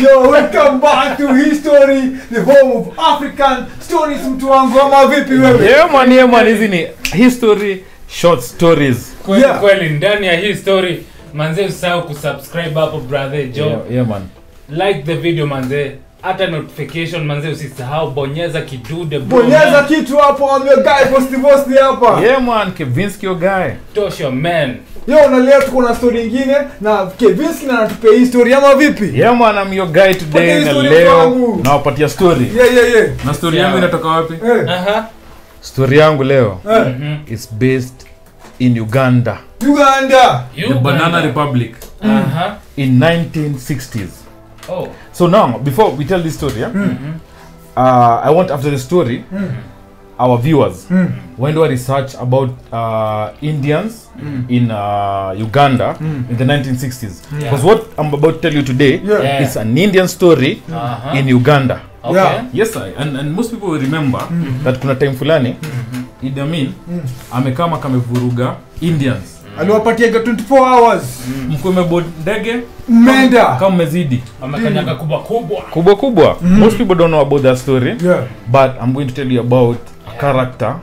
Yo, welcome back to History, the home of African stories. Mtu wangu ama vipi wewe? yeah man yeah man hizi ni history short stories kweli Yeah. kweli ndani ya hii story manze usahau kusubscribe hapo brother Joe. yeah, yeah man like the video manze hata notification manze usisahau bonyeza kidude bro, Bonyeza man. kitu hapo, ambia guy posti posti hapa. yeah man kevinski your guy Tosh your man Yo, na leo tuko na story nyingine na Kevinski na anatupea hii story ama vipi? yeah man i'm your guy today na leo nawapatia story. Yeah, yeah, yeah. na story Yeah. yangu inatoka wapi? Eh, aha. Story yangu leo eh. Mhm. is based in uganda. Uganda. the banana republic. Aha. In 1960s oh. So now before we tell this story yeah, uh, i want after the story our viewers Mm. when do I research about uh, Indians mm. in uh, Uganda mm. in the 1960s. Because yeah. what I'm about to tell you today Yeah. Yeah. is an Indian story mm. uh -huh. in Uganda. okay Yeah. Yes, I, and, and most people will remember mm -hmm. that kuna time fulani mm -hmm. Idi Amin amekama kamevuruga Indians. Aliwapatiaga 24 hours. Mkuwe mmeboard ndege Mmeenda. kama mmezidi amekanyaga kubwa kubwa kubwa kubwa. Most people don't know about that story, Yeah. but I'm going to tell you about a character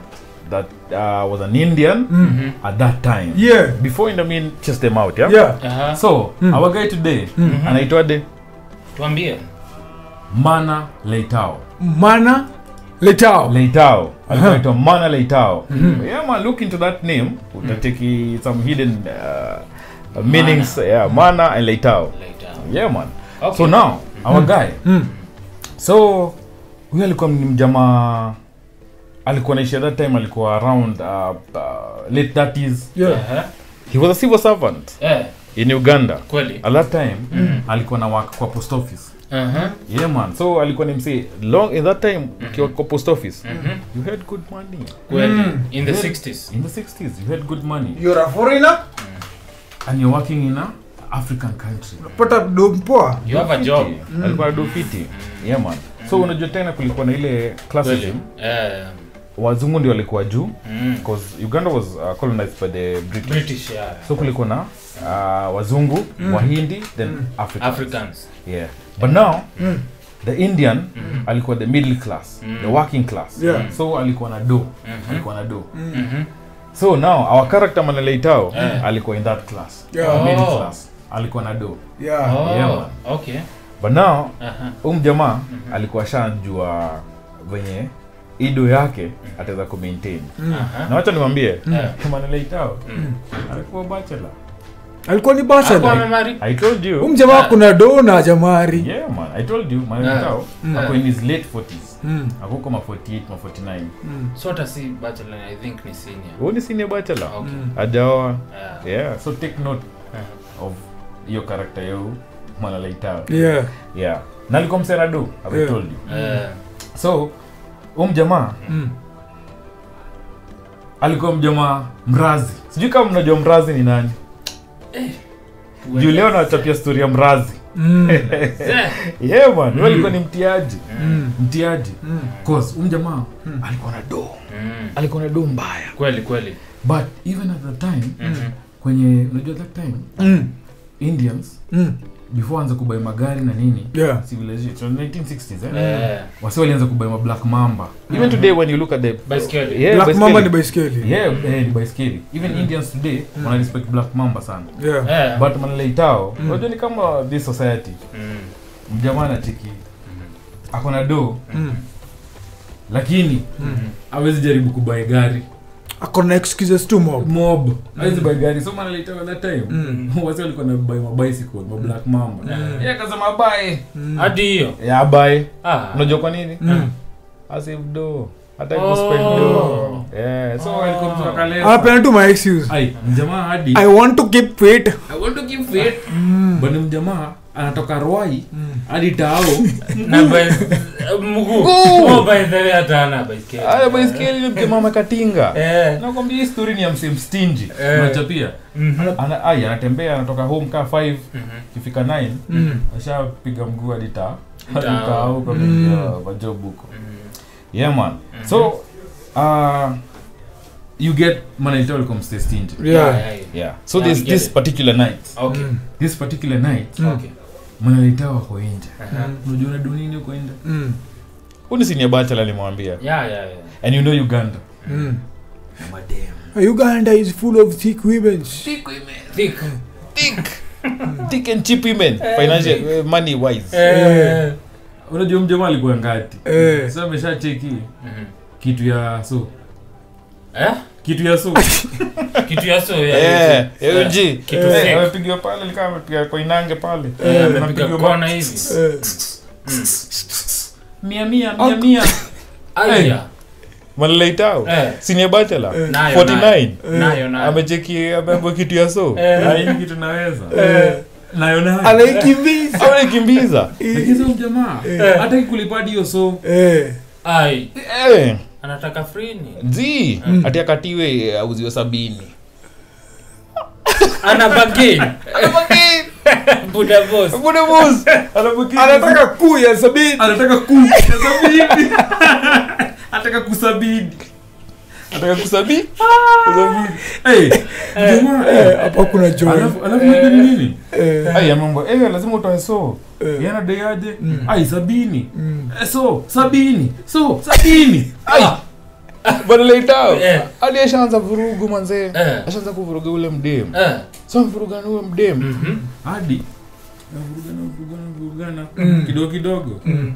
that uh, was an Indian mm-hmm. at that time. Yeah. before Idi Amin chased them out yeah, Yeah. Uh-huh. so mm. our guy today mm-hmm. anaitwaje tuambie mana leitao Mana Leitao. leitao alikuwa anaitwa mana leitao Mm-hmm. yeah man look into that name utateki some hidden uh, meanings yeah mana and leitao Leitao. yeah man Okay. so now our guy Mm. so we alikuwa ni mjamaa alikuwa naishi at that time alikuwa around uh, uh, late 30s Yeah. aha he was a civil servant. Yeah. in uganda. Kweli. At that time alikuwa na work kwa post office. Aha yeah man. So alikuwa ni msee. Long in that time ukiwa kwa post office you had good money. Kweli. In the had, 60s in the 60s you had good money. You're a foreigner? and you're working in a african country. Pata dog poa. you have a job. mm. alikuwa na do fiti yeah man. So unajua tena kulikuwa na ile classism. Eh wazungu ndio walikuwa juu mm. because uganda was uh, colonized by the british british yeah so kulikuwa na uh, wazungu mm. wahindi then mm. africans. africans yeah but now mm. the indian mm. alikuwa the middle class mm. the working class Yeah. so alikuwa na do mm-hmm. alikuwa na do mm-hmm. so now our character manaleitao yeah. alikuwa in that class Yeah. middle Oh. class alikuwa na do Yeah. oh Yeah, man. okay but now uh -huh. um jamaa alikuwa shajua venye ido yake ataweza kumaintain mm. na wacha niwambie mm. alikuwa bachelor. Alikuwa ni Hakuwa bachelor. amemari. I told you. Umjamaa kuna do na jamari. yeah man. I told you manaleitao ako in his late 40s Mm. ako kama 48 ma 49 sota si bachelor i think ni senior. Huyu ni senior bachelor. Okay. Ajaoa yeah. Yeah so take note yeah. of hiyo yau Yeah. yeah. Na alikuwa mseradu i Yeah. told you. Eh so um jamaa Mm. alikuwa mjamaa mrazi sijui kama mnajua mrazi ni nani eh, juu leo nawachapia stori ya mrazi Mm. Eh. yeah man mm. alikuwa ni mtiaji Mm. mtiaji Mm. cause um mm. alikuwa na do Mm. alikuwa na do mbaya kweli kweli but even at the time Mhm. kwenye unajua that time Mm. indians Mm. Before anza kubai magari na nini? Yeah. civilization. 1960s eh? wasi walianza kubai ma black mamba. Even today when you look at the bicycle. Yeah, Black. Mamba ni bicycle. Yeah eh, ni bicycle. Even indians today wana respect black mamba sana. Yeah. but manaleitao unajua ni kama this society. Mm. mjamaa anacheki ako na do. Mm. lakini awezi jaribu kubai gari Ako na excuses to mob. mob. Awezi by gari so manaleitao that time Mm. wasi walikuwa na bai mabicycle ma black mamba. Yeah akasema abae hadi hiyo. Ya bye ah. Unajua kwa nini? Mm. asave do hata Oh. kuspend do yeah. So alikuwa mtu i Anapenda tu my excuse. ai mjamaa hadi. I want to keep fit. I want to keep fit. But bwana mjamaa anatoka rwai hadi bai- mguu. Oh ana baiskeli. Ni amekatinga eh. Nakwambia hii story ni ya msee mstinji. Eh. unachapia mhm. Ana ai anatembea anatoka home kaa 5 Mhm. kifika 9 Mm. ashapiga mguu hadi taa hadi Taa. taa huko majob huko. Yeah man. So uh, you get stingy Yeah. yeah, yeah. so Yeah, this this it. particular night. Okay. This particular night okay mnaletewa wako nje unajua unadu nini huko nje Mm. huni senior bachelor alimwambia Yeah, yeah, yeah. and you know uganda Mm. Uganda is full of thick women. Thick. women thick thick thick and cheap women financial eh, money wise Eh. unajua mjamaa alikuwa ngati Eh. so ameshacheki Mhm. kitu ya so Eh? Kitu ya su kitu ya su ya Eh, YouTube. Eh, kitu Eh, fake. amepigiwa pale likawa amepiga kwa inange pale. Eh, amepiga kwa kona ma- hivi. Eh. mia mia mia mia. Aya. malaitao Eh. senior bachelor. Nayo, 49 nayo. Nayo amecheki ameambia kitu ya so Eh. Na hii kitu naweza. Eh. nayo nayo. Anaikimbiza. amekimbiza lakini sio mjamaa hata kulipadi hiyo so Eh. ai. Eh anataka frini zi ati akatiwe auziwe sabini. Ana bagin buda boss. Bude boss. Anapoki- Anataka kuu ya sabini. anataka ku ya sabini. Anataka kusabini anataka kusabi? Kusabini hey jamaa Eh, eh Hapa kuna joy. alafu alafu unajua ni nini? Eh. ai mambo eh lazima utoe so. Eh. yana deaje ai sabini. Eh, so sabini. So sabini. Ai. Bwana Eh. hadi ashaanza vurugu manzee Eh. ashaanza kuvuruga ule mdem eh. So mvurugana ule mdem mhm. Hadi. Navurugana vurugana Mm. vurugana kidogo kidogo. Mm.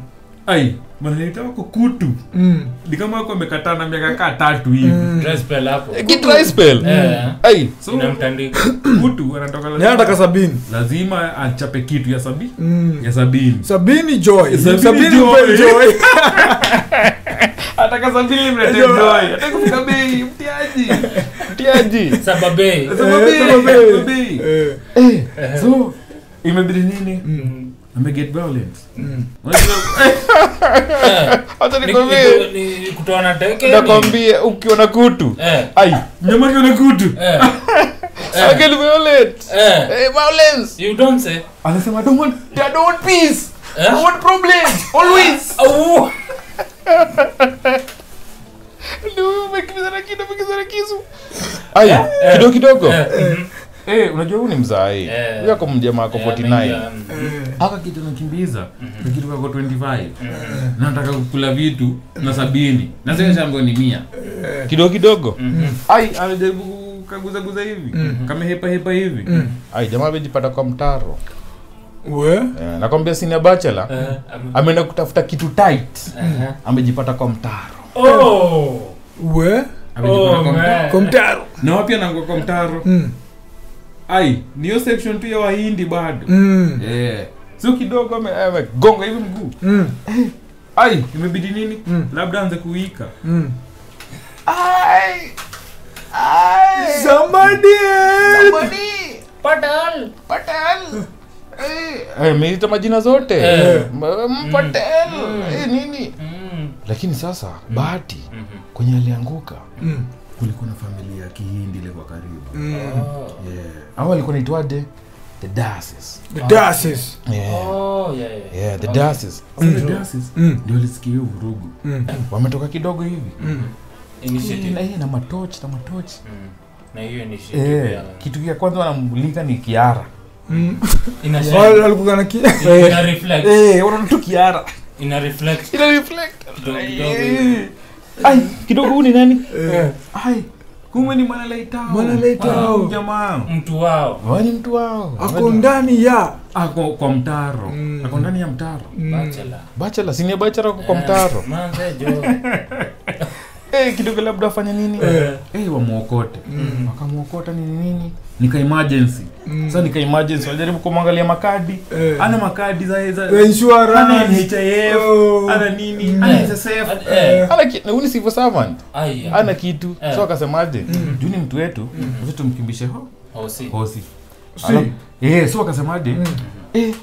Ai manaleta wako kutu Mm. ni kama wako amekataa na miaka kaa tatu hivi Mm. eh ai so kutu anatoka sabini. lazima achape kitu ya sabi Mm. ya sabini Sabini joy. Sabini Sabini joy. joy. ataka sabini mlete Joy. joy ataka kufika bei mtiaji mtiaji sababe Sema Eh, bei, sema bei. sema bei. Eh. Eh, so imebidi nini Mm. Ameget violent Mm. Eh nakwambia ukiona kutu. Eh. Ai. Mnyama akiona kutu. Eh. Eh. Eh, violence. You don't say. Anasema I don't want, I don't want peace. Eh? I want problems. Always. Ndio na kitu kisu. Ai kidogo kidogo eh eh unajua huyu ni mzae Eh. huyu ako mjamaa ako Eh, 49 ameingia, mm. aka kitu nakimbiza -hmm. kitu kako 25 na nataka kukula vitu na sabini. Na sasa shambo ni mia. Kidogo kidogo. Mhm. ai anajaribu kaguzaguza hivi. Kamehepa hepa hivi. Ai jamaa amejipata kwa mtaro. We. eh, nakwambia sina bachelor Eh, ame- ameenda kutafuta kitu tight. Aha. amejipata kwa mtaro. Oh! We. amejipata oh kwa mtaro Kwa mtaro. na wapia nangua kwa mtaro. Mm. Ai niyo section tu ya wahindi bado Mm. yeah. sio kidogo ame- amegonga hivi mguu Mm. ai imebidi nini Mm. labda anze kuika Mm. ai ai Somebody help. somebody patel Eh, ameita majina zote Eh. mm. patel mm. eh, nini Mm. lakini sasa mm. bahati mm-hmm. kwenye alianguka Mm. Kulikuwa na familia ya kihindi ile kwa karibu Mm. Oh. yeah. au alikuwa naitwaje the The yeah. Oh, yeah, yeah. yeah, the. Mm. the dasis Mm. ndio lisikia hiyo vurugu Mm. wametoka kidogo hivi Mm. Initiative. na, na matochi na matochi Mm. na hiyo initiative eh, ya- kitu ya kwanza wanamulika ni kiara Mm. ina reflect eh, Kidogo. Eh. ai huu ni nani Eh. ai kumbe ni mwanalaitao Mwanalaitao. Jamaa mtu wao wani mtu wao Ako ndani ya. ako kwa mtaro Mm. ako ndani ya mtaro Mm. bachelor bachelor sini bachelor ako kwa mtaro manze jo eh kidogo labda afanye nini Eh. hey, wamwokote Mm. wakamwokota nini nini nika emergency Mm. sasa nika emergency wajaribu kumwangalia makadi Eh. ana makadi za za insurance. ana NHIF Oh. ana nini Mm. ana SSF Eh. ana ki- ni civil servant aya ana kitu Eh. so akasemaje Mm. juu ni mtu wetu mm. sasa tumkimbishe ho hosi hosi Si. Eh so akasemaje Mm. eh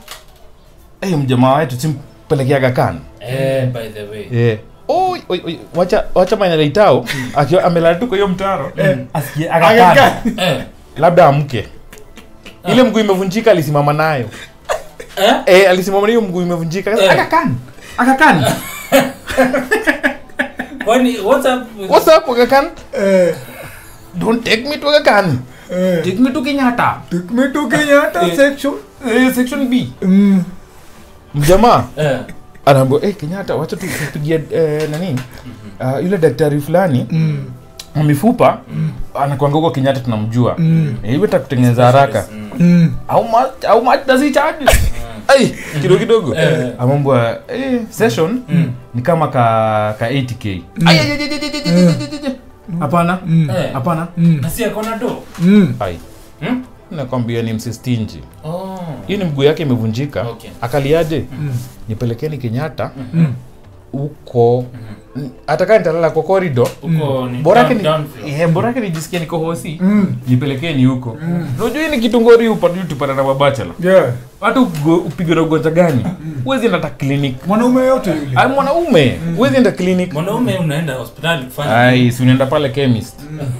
eh mjamaa wetu simpelekea gakan eh by the way eh oi oi oi wacha wacha laitao akiwa amelala tu kwa hiyo mtaro. Asikie Khan Khan. eh. Labda amke. Ile mguu imevunjika alisimama nayo. Eh? Eh alisimama na hiyo mguu imevunjika. Eh. Khan kwani what's up what's up akakan Eh. don't take me to akakan Eh. take me to Kenyatta. Take me to Kenyatta Eh. section. eh, section b. Mm. mjamaa. Eh anaambia hey, kenyatta wacha tupigie eh, nani uh, yule daktari fulani mm wa mifupa mm. anakwanga huko kenyatta tunamjua mm. hivyo takutengeneza haraka mm. au much does he charge kidogo kidogo amambwa eh, session mm. ni kama ka, ka 8k hapana hapana nasi akona do nakwambia ni msistinji oh hii ni mguu yake imevunjika Okay. akaliaje Mm. nipelekeni kenyatta Mm. huko atakaa nitalala kwa korido Uko borake ni eh, borake nijisikia niko hosi. Mm. nipelekeni huko. Unajua hii ni kitungori upatutupata na mabachela Yeah. hata upigwe na ugonjwa gani? Huwezi enda klinik clinic. Mwanaume yote yule. Mwanaume. Huwezi enda clinic. Mwanaume unaenda hospitali kufanya ai si unaenda pale chemist?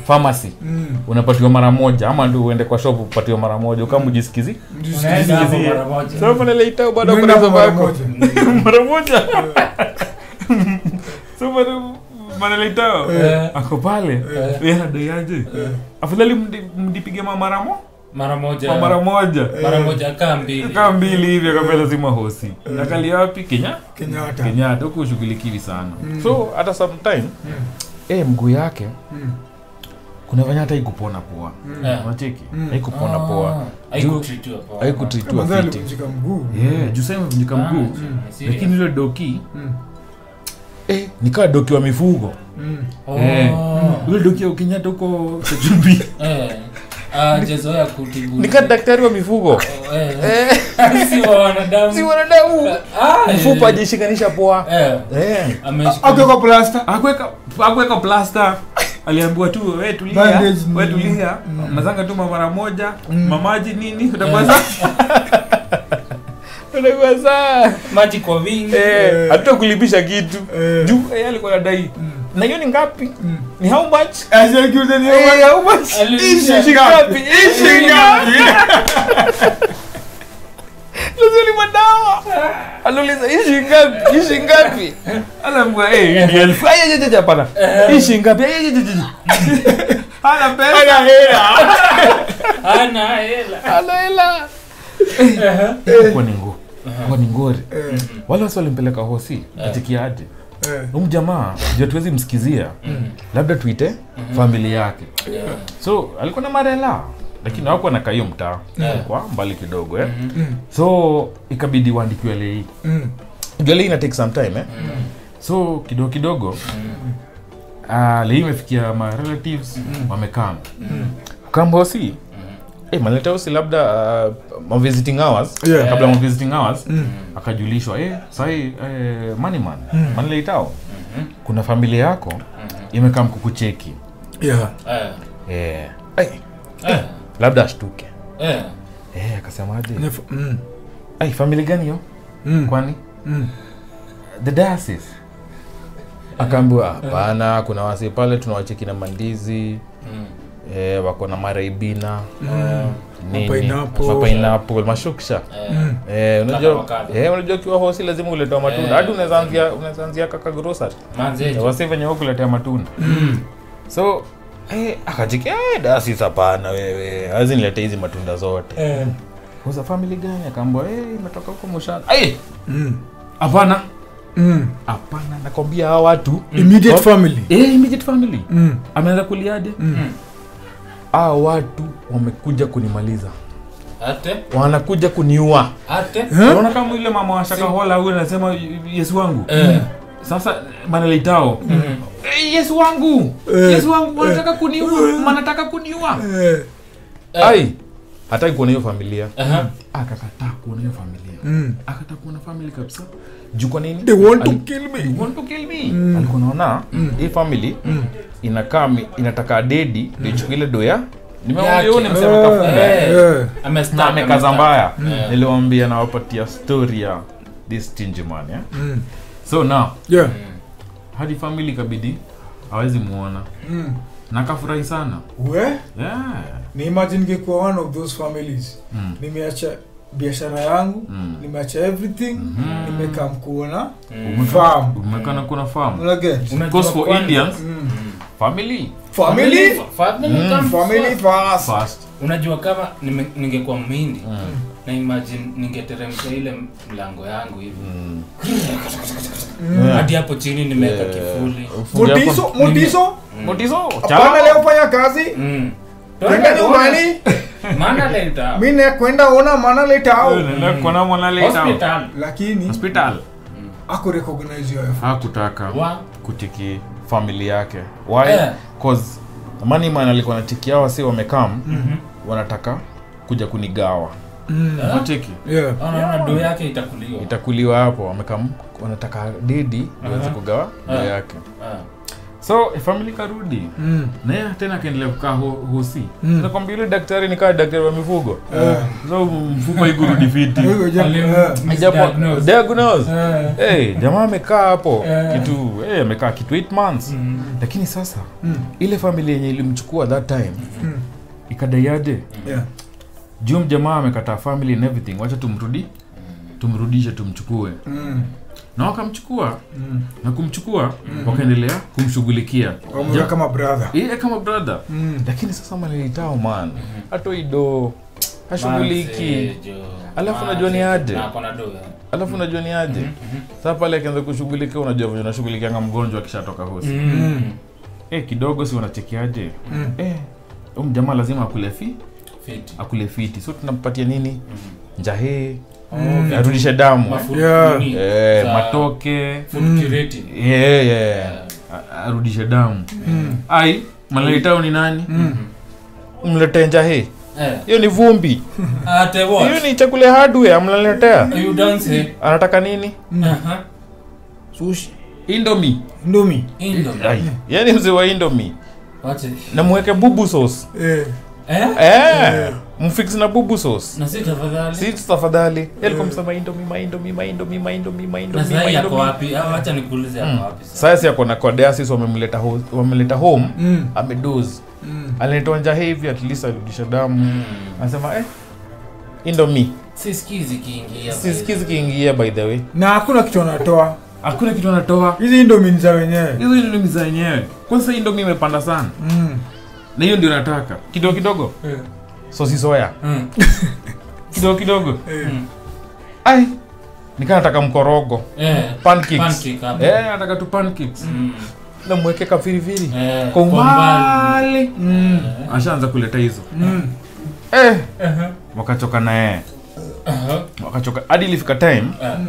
Pharmacy. Mm. unapatiwa mara moja ama ndio uende kwa shop upatiwe mara moja kama ujisikizi ujisikizi mara moja. Sasa unaleta baada ya mara moja. mara moja so manaleitao Eh. ako pale. Yeye anadaiaje afadhali mdi- mdipige mamaramo mara mo mara moja. Mara moja mara moja kaa mbili. Kaa mbili hivi akambia lazima hosi nakali wapi? Kenya? Kenyatta kenyatta huku ushughulikiwi sana. So hata sometime eh mguu yake Mm. kuna venye hata ikupona poa. Eh. unacheki Mm. Ah, poa. fiti. alivunjika mguu. Yeah juu sasa imevunjika Ah, mguu. mm, lakini ile doki Mm. Eh nikawa doki wa mifugo. Mm. Oh. Eh. ule doki ya ukinyata huko kajumbi. Eh. Ah, jezoea daktari wa mifugo. Oh, eh. si wanadamu. Si wanadamu. Ah, mfupa ajishikanisha poa. Akweka eh. Plasta akweka akweka plasta aliambiwa tu we tulia. We tulia. Mazanga tu mara moja. Mamaji nini utakuwa saa saa. Maji kwa wingi eh hatuta kulipisha kitu. Eh. juu eh alikuwa anadai. Na hiyo ni ngapi? Ni how much? Eh, how much. Ishi ngapi? ishi ngapi? lazuli madawa. Aliuliza ishi ngapi? Ishi ngapi? Alaambia eh ni elfu aya jaja hapana. Ishi ngapi? Aya jaja jaja ana pesa. Ana hela. Hana hela. Ana hela. Kwa ni ngo kwa ni ngori. Eh, wale wasi walimpeleka hosi kachikiaje eh. huyu jamaa ndio tuwezi msikizia. Labda tuite famili yake. Yeah. so alikuwa na marela lakini hawakuwa na kahiyo mtaa. Yeah. kwa mbali kidogo eh? Mm. so ikabidi waandikiwe lei. Mm. jua lei ina take some time eh? so kidogo kidogo uh, lei imefikia ma relatives wamekaa. Kambosi Eh, maleta hosi labda uh, ma visiting hours Yeah. kabla ma visiting hours Mm. akajulishwa eh, sahi eh, maniman mm. manileitao mm-hmm. kuna familia yako imekaa mkukucheki Yeah. Eh. hey. hey. hey. labda ashtuke Eh. hey, akasemaje mm. hey, famili gani hiyo Mm. kwani Mm. the diocese akaambiwa hapana kuna wasi pale tunawacheki na mandizi Mm. Eh, wako na maraibina Mm. mapineapple mashuksha Eh. Mm. Eh, unajua eh, unajua ukiwa hosi lazima uletea matunda Eh. hadi unaweza anzia unaweza kaka grocery Manzejo. wasi venye kuletea matunda Mm. so eh, akachiki eh, dasi sapana wewe hawezi nilete hizi matunda zote Eh. uza family gani akaambwa eh, imetoka huko mushana hapana Mm. hapana Mm. hapana nakwambia hawa watu Immediate family. eh, immediate family Mm. ameanza kuliaje Mm. Hawa watu wamekuja kunimaliza Ate. wanakuja kuniua Ate. Eh? unaona kama ile mama wa shakahola anasema yesu wangu Eh. sasa manalitao Mm. Eh, yesu wangu Eh. yesu wangu wanataka kuniua manataka kuniua Eh. Eh. ai hataki kuona hiyo familia Aha. akakataa kuona hiyo familia Mm. kuona family kabisa juu kwa nini They want to kill me. They want to kill me alikuwa naona hii family inakaa inataka dedi ichukue ile doya amekaza mbaya niliwambia nawapatia story ya this tingeman yeah? Mm. so now Yeah. hadi family kabidi awezi muona Mm. nakafurahi sana We? yeah. ni imagine one of those families mm. nimeacha biashara yangu Mm. nimeacha everything mm-hmm. nimekam mkuona Mm. farm umekana kuna farm like because for indians Mm. family family Family Mm. family first. first first unajua kama nime- ningekuwa mhindi mm. na imagine ningeteremsha ile mlango yangu hivi mm. hadi hapo chini nimeweka Yeah. kifuli Mutiso, Mutiso, Mutiso, hapana leo fanya kazi. Mm. Kwenda nyumbani. Maana leta Mimi kwenda ona mana leta. hospital. Lakini Hospital. hakutaka kutiki family yake why? Eh. cause moneyman alikuwa natiki hawa si wamekam wanataka kuja kunigawa watiki Yeah. anaona do yake itakuliwa itakuliwa hapo wamekam wanataka dedi iweze kugawa do yake Ah. So famili karudi Mm. na yeye tena akaendelea kukaa ho, hosi Mm. nakwambia yule daktari nikaa daktari wa mifugo Eh. so mfugo haigurudi fiti eh. Diagnose Eh. hey, jamaa amekaa hapo Eh. kitu hey, amekaa kitu 8 months Mm. lakini sasa Mm. ile famili yenye ilimchukua that time Mm. ikadaiaje Yeah. juu jamaa amekataa family and everything wacha tumrudi tumrudishe tumchukue Mm. Na wakamchukua Mm. na kumchukua mm. wakaendelea kumshughulikia ja, kama brother. yeah, kama brother Mm. lakini sasa malilitao man hata ido hashughuliki Manze. Alafu najua unajua ni aje? Eh. alafu unajua ni aje saa pale akianza kushughulikia unajua venye unashughulikianga mgonjwa akishatoka hosi Mm. eh kidogo si unachekeaje Mm. eh huyu jamaa lazima akule fi Fiti. akule fiti so tunampatia nini mm. njahee Oh, arudishe damu? Yeah. eh, matoke Mm. yeah, yeah. Arudishe damu Mm. ai malaitao ni nani Mm. mletee njahee Eh. hiyo ni vumbi hiyo ni chakule hardware amlaletea anataka nini Aha. Sushi. indomi indomi, indomi. Ai, yani mzee wa indomi Wache. na mweke bubu sauce Eh. Eh? eh mfix na bubu sauce Na si tafadhali. si tafadhali yalikuwa msema indomi maindomi maindomi maindomi Na maindomi sasa yako wapi? acha nikuulize yako wapi sasa. sasa ako na kodeasis wamemleta home wamemleta home Mm. amedoze Mm. alinitoa nja hivi at least arudisha damu Mm. anasema eh indomi Sisikii zikiingia. zikiingia by the way Na hakuna kitu anatoa. hakuna kitu anatoa Hizi indomi ni za wenyewe. hizi indomi za wenyewe kwanza indomi imepanda sana Mm. Na hiyo ndio nataka kidogo kidogo yeah. sosisoya Mm. kidogo kidogo yeah. Mm. ai nika nataka mkorogo yeah. pancakes Pancake eh nataka tu pancakes Mm. na mweke yeah, Eh, kwa kwa umbali Mm. yeah. ashaanza kuleta hizo Mm. eh uh-huh. wakachoka na yeye Aha. wakachoka hadi ilifika time uh-huh.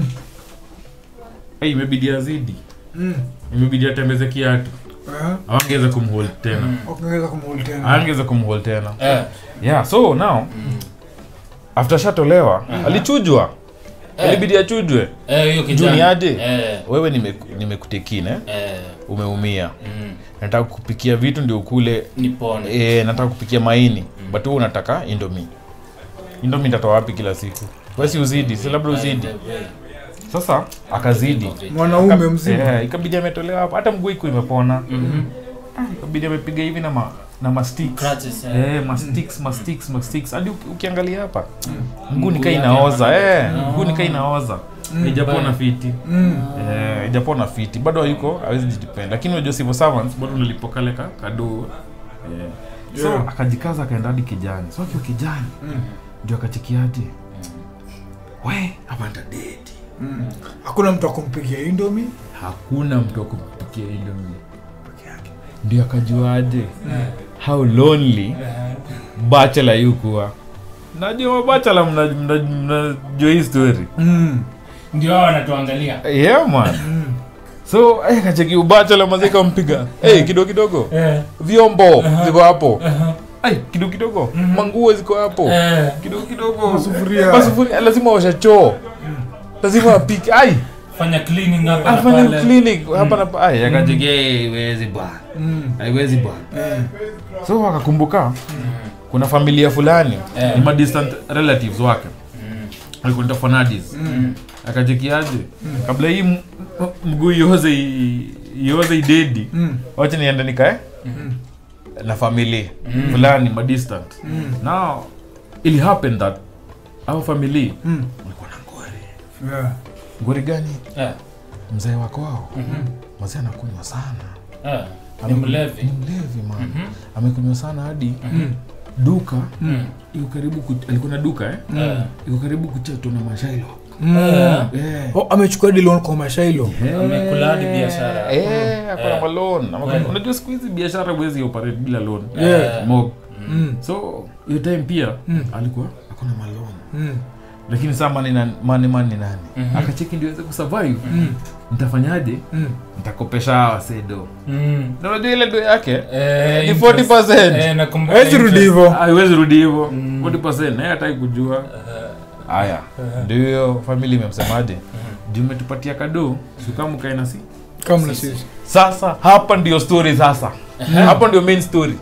hey, imebidi azidi Mm. imebidi atembeze kiatu Eh. Awangeweza kumhold tena Mm. Tena. awangeweza kumhold tena Eh. yeah so now after shatolewa Aha. alichujwa Eh. ilibidi achujwe Eh, ni? Eh. wewe nimekutekine nime Eh. umeumia Mm. nataka kupikia vitu ndio ukule Nipone. e, nataka kupikia maini but huu unataka indomi indomi ntatoa wapi kila siku wesi uzidi si labda uzidi sasa akazidi Mwanaume mzima. yeah, ikabidi ametolewa hapo hata mguu iko imepona mm -hmm. ikabidi amepiga hivi na ma, na masticks Crutches, eh. Eh, masticks masticks masticks hadi ukiangalia hapa mguu Mguu nikaa inaoza eh, mguu nikaa inaoza ijapona bye. fiti Mm. Eh, ijapona fiti bado hayuko hawezi jidepend lakini unajua civil servants bado unalipo kale ka kadoo eh. so Yeah. akajikaza akaenda hadi kijani so akiwa kijani Mm. ndio mm. we hapa ntadedi Mm. Hakuna mtu akumpigia indomi hakuna mtu akumpikia indomi ndio akajuaje? How lonely. Bachelor yukuwa najua mabachelor mnajua mna, hii story. Mm. ndio wanatuangalia. Yeah man. So eh, kacheki ubachelor mazika mpiga hey, kidogo kidogo. Eh. vyombo ziko hapo. Ai kidogo kidogo. Manguo ziko hapo. Eh. kidogo kidogo. Masufuria. masufuria lazima washa choo lazima apike ai fanya cleaning hapa na pale. cleaning hapa na pa- ai akacheki "Eh, haiwezi bwana Mm. haiwezi bwana Eh. so wakakumbuka kuna familia fulani Eh. ni madistant relatives wake Mm. alikuwa nita fanadis Mm. kabla hii m- m- mguu ioze ioze idedi Mm. wacha niende nikae Mm. na familia Mm. fulani madistant Mm. now it happened that our family Mm. Yeah. ngori gani yeah. mzee wako wao Mhm. mzee anakunywa sana Eh. Ni mlevi. ni mlevi man Mhm. amekunywa sana hadi Mm. duka Mm. iko karibu ku, alikuwa na duka eh? yeah. iko karibu kuchatwa na mashailo Mm. yeah. Oh, amechukua dilon kwa mashailo Amekula hadi biashara. Eh, akona yeah. Eh. malon Ama- Eh. unajua siku hizi biashara huwezi operate bila loan Yeah. Mob. Mm. so hiyo time pia Mm. alikuwa akona malon Mm. Lakini saa mani nani, mani mani ni nani Mhm. akacheki ndiweze kusurvive. Mm. nitafanyaje? Mm. nitakopesha hawa sedo. Mm. na unajua ile ndo yake? Eh, ni interest. 40%. Eh, nakumbuka hawezi rudi hivo haiwezi rudi hivo Mm. 40 naye hataki kujua. Eh, haya. Uh, ndio hiyo famili imemsemaje? Ndio umetupatia kado. Sukamukainasi si? Sasa hapa ndio story sasa. Hapa ndio main story